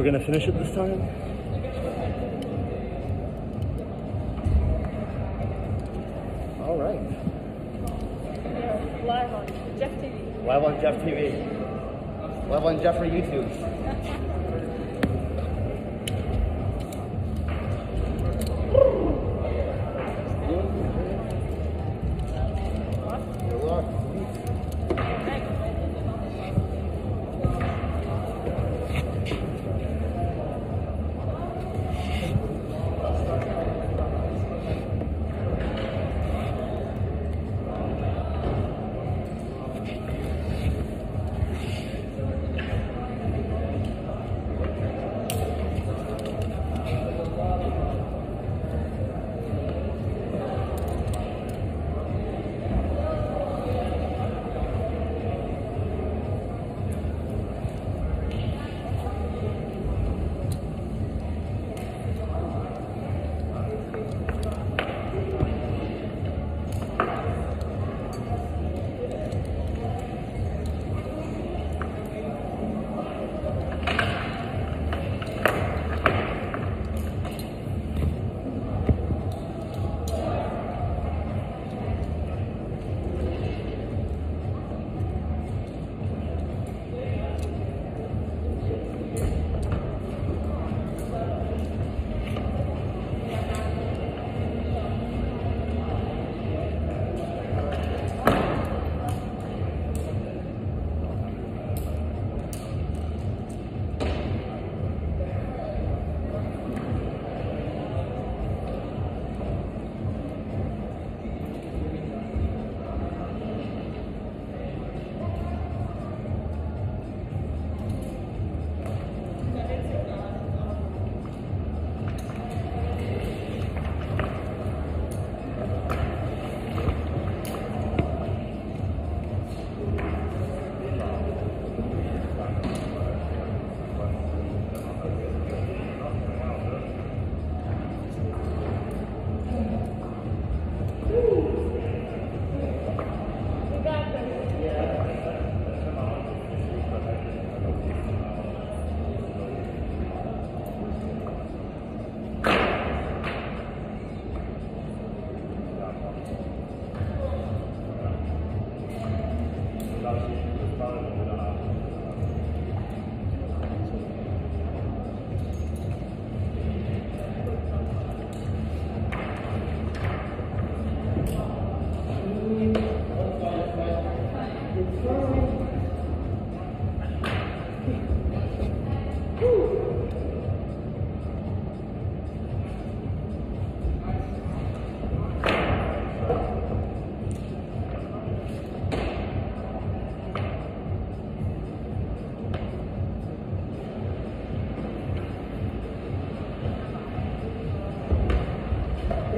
we're gonna finish it this time? All right. Live on Geoff TV. Live on Geoff TV. Live on Jeffrey YouTube.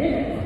minute.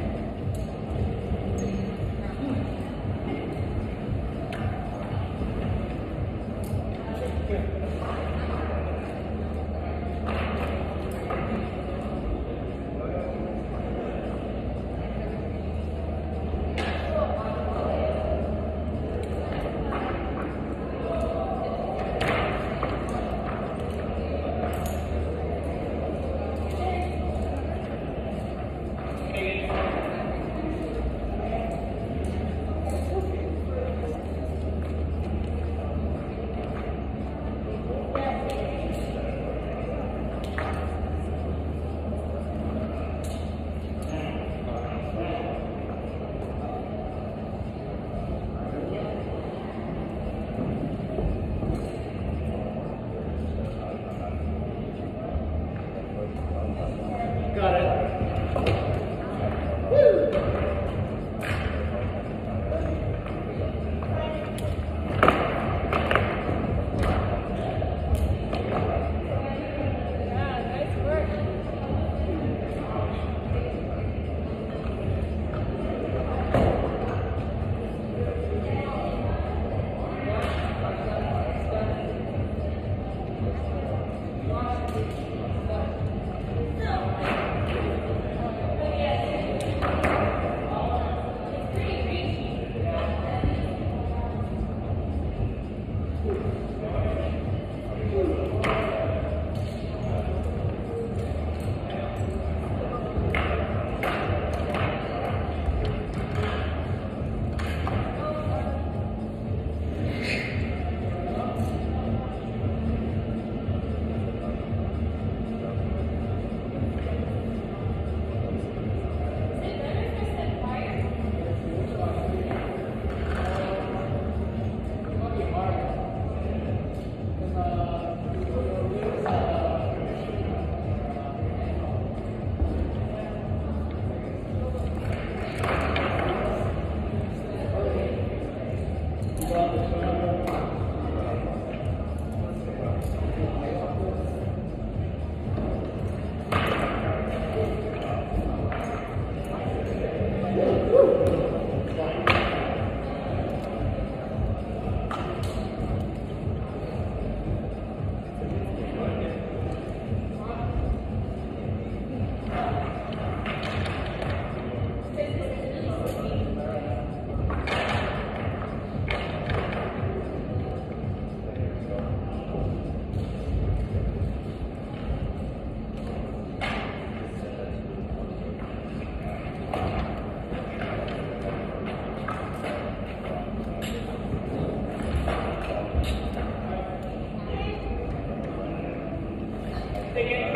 Whew.